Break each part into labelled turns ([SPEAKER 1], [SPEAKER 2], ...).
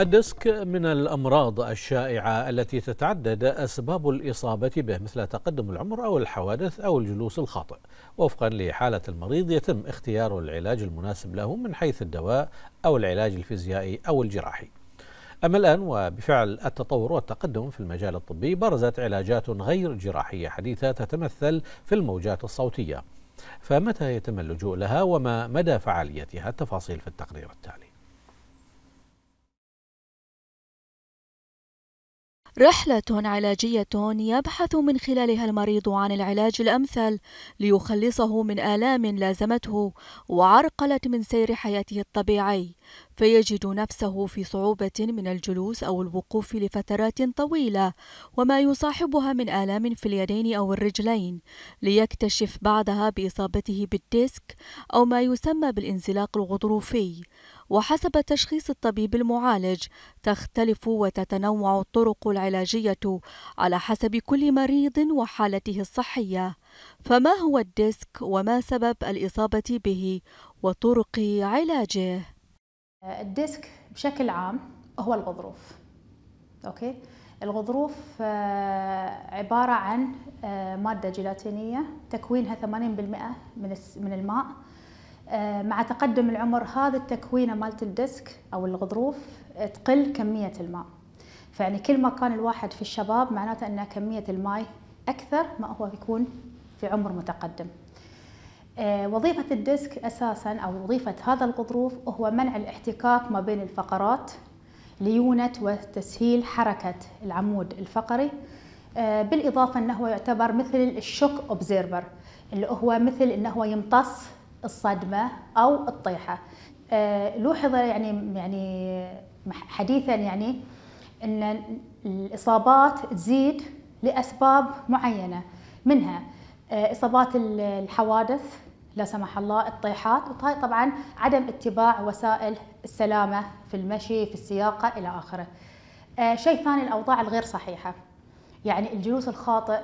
[SPEAKER 1] الديسك من الأمراض الشائعة التي تتعدد أسباب الإصابة به مثل تقدم العمر أو الحوادث أو الجلوس الخاطئ. وفقا لحالة المريض يتم اختيار العلاج المناسب له من حيث الدواء أو العلاج الفيزيائي أو الجراحي. أما الآن وبفعل التطور والتقدم في المجال الطبي برزت علاجات غير جراحية حديثة تتمثل في الموجات الصوتية. فمتى يتم اللجوء لها؟ وما مدى فعاليتها؟ التفاصيل في التقرير التالي.
[SPEAKER 2] رحلة علاجية يبحث من خلالها المريض عن العلاج الأمثل ليخلصه من آلام لازمته وعرقلت من سير حياته الطبيعي. فيجد نفسه في صعوبة من الجلوس أو الوقوف لفترات طويلة وما يصاحبها من آلام في اليدين أو الرجلين ليكتشف بعدها بإصابته بالديسك أو ما يسمى بالانزلاق الغضروفي. وحسب تشخيص الطبيب المعالج تختلف وتتنوع الطرق العلاجية على حسب كل مريض وحالته الصحية. فما هو الديسك وما سبب الإصابة به وطرق علاجه؟
[SPEAKER 3] الديسك بشكل عام هو الغضروف. Okay؟ الغضروف آه، عبارة عن آه، مادة جيلاتينية تكوينها 80% من الماء. آه، مع تقدم العمر هذا التكوينة مالت الديسك أو الغضروف تقل كمية الماء. فيعني كل ما كان الواحد في الشباب معناته أن كمية الماء أكثر ما هو يكون في عمر متقدم. آه، وظيفة الديسك أساسا أو وظيفة هذا الغضروف هو منع الاحتكاك ما بين الفقرات ليونة وتسهيل حركة العمود الفقري. آه، بالإضافة أنه يعتبر مثل ال shock absorber اللي هو مثل أنه يمتص الصدمة أو الطيحة. آه، لوحظ يعني يعني حديثا يعني أن الإصابات تزيد لأسباب معينة منها آه، إصابات الحوادث لا سمح الله الطيحات. وطبعا عدم اتباع وسائل السلامة في المشي في السياقة إلى آخره. آه، شيء ثاني الأوضاع الغير صحيحة. يعني الجلوس الخاطئ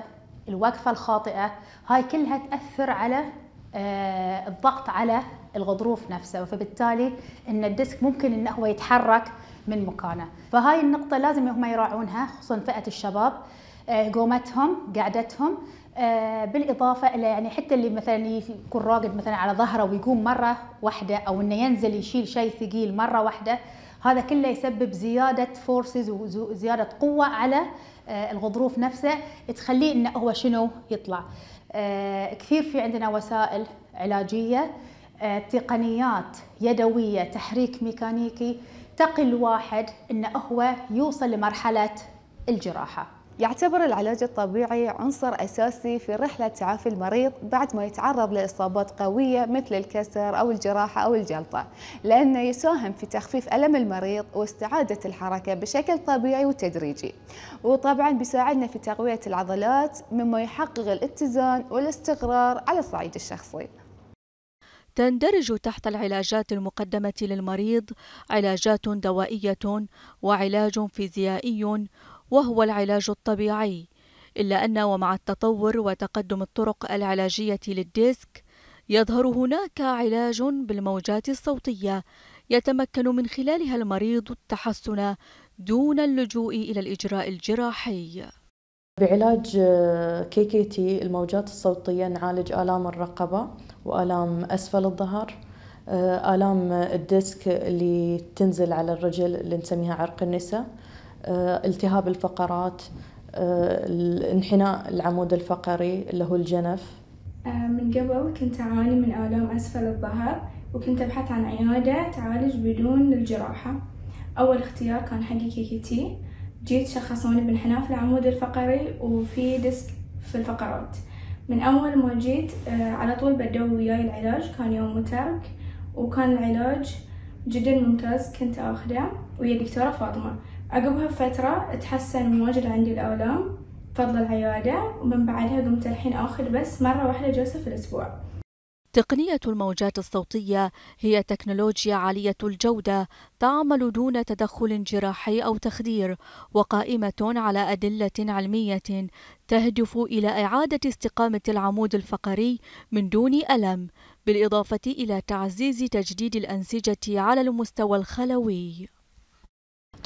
[SPEAKER 3] الوقفة الخاطئة هاي كلها تأثر على آه، الضغط على الغضروف نفسه. فبالتالي إن الديسك ممكن انه هو يتحرك من مكانه. فهاي النقطة لازم هم يراعونها خصوصا فئة الشباب. قومتهم قعدتهم آه، بالإضافة إلى يعني حتى اللي مثلا يكون راقد مثلا على ظهره ويقوم مرة واحدة أو إنه ينزل يشيل شيء ثقيل مرة واحدة هذا كله يسبب زيادة فورسز وزيادة قوة على الغضروف نفسه تخليه إنه هو شنو يطلع. آه، كثير في عندنا وسائل علاجية آه، تقنيات يدوية تحريك ميكانيكي تقي الواحد أنه هو يوصل لمرحلة الجراحة.
[SPEAKER 4] يعتبر العلاج الطبيعي عنصر أساسي في رحلة تعافي المريض بعد ما يتعرض لإصابات قوية مثل الكسر أو الجراحة أو الجلطة لأنه يساهم في تخفيف ألم المريض واستعادة الحركة بشكل طبيعي وتدريجي. وطبعا بيساعدنا في تقوية العضلات مما يحقق الاتزان والاستقرار على الصعيد الشخصي.
[SPEAKER 2] تندرج تحت العلاجات المقدمة للمريض علاجات دوائية وعلاج فيزيائي وهو العلاج الطبيعي إلا أن ومع التطور وتقدم الطرق العلاجية للديسك يظهر هناك علاج بالموجات الصوتية يتمكن من خلالها المريض التحسن دون اللجوء إلى الإجراء الجراحي.
[SPEAKER 5] بعلاج KKT الموجات الصوتية نعالج آلام الرقبة وآلام أسفل الظهر آلام الديسك اللي تنزل على الرجل اللي نسميها عرق النساء آه، التهاب الفقرات آه، انحناء العمود الفقري اللي هو الجنف.
[SPEAKER 6] آه، من قبل كنت أعاني من آلام أسفل الظهر وكنت أبحث عن عيادة تعالج بدون الجراحة. أول اختيار كان حق KKT جيت شخصوني بانحناء في العمود الفقري وفي ديسك في الفقرات. من أول ما جيت على طول بدوا وياي العلاج. كان يوم وترك وكان العلاج جدا ممتاز كنت أخذه. ويا دكتورة فاطمة. عقبها بفترة تحسن واجد عندي الآلام بفضل العيادة ومن بعدها قمت الحين آخذ بس مرة واحدة جلسة في الأسبوع.
[SPEAKER 2] تقنية الموجات الصوتية هي تكنولوجيا عالية الجودة تعمل دون تدخل جراحي أو تخدير وقائمة على أدلة علمية تهدف إلى إعادة استقامة العمود الفقري من دون ألم بالإضافة إلى تعزيز تجديد الأنسجة على المستوى الخلوي.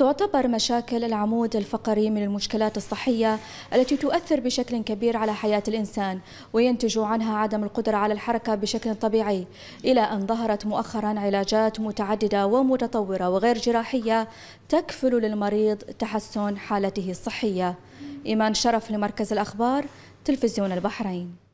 [SPEAKER 2] تعتبر مشاكل العمود الفقري من المشكلات الصحية التي تؤثر بشكل كبير على حياة الإنسان وينتج عنها عدم القدرة على الحركة بشكل طبيعي إلى أن ظهرت مؤخرا علاجات متعددة ومتطورة وغير جراحية تكفل للمريض تحسن حالته الصحية. إيمان شرف لمركز الأخبار تلفزيون البحرين.